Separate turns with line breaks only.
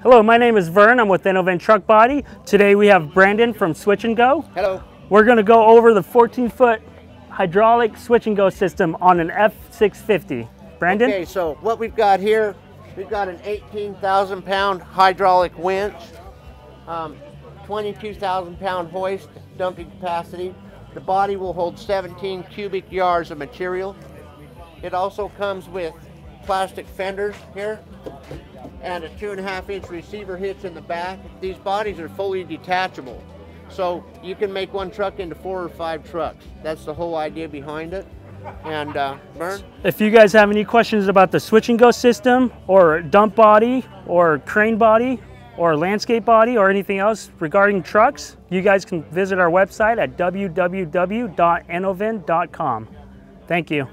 Hello, my name is Vern. I'm with Enoven Truck Body. Today we have Brandon from Switch-N-Go.
Hello.
We're going to go over the 14 foot hydraulic Switch-N-Go system on an F650. Brandon?
Okay, so what we've got here, we've got an 18,000 pound hydraulic winch, um, 22,000 pound hoist dumping capacity. The body will hold 17 cubic yards of material. It also comes with plastic fenders here and a two and a half inch receiver hitch in the back. These bodies are fully detachable. So you can make one truck into four or five trucks. That's the whole idea behind it. And uh, Vern?
If you guys have any questions about the Switch-N-Go system or dump body or crane body or landscape body or anything else regarding trucks, you guys can visit our website at www.enoven.com. Thank you.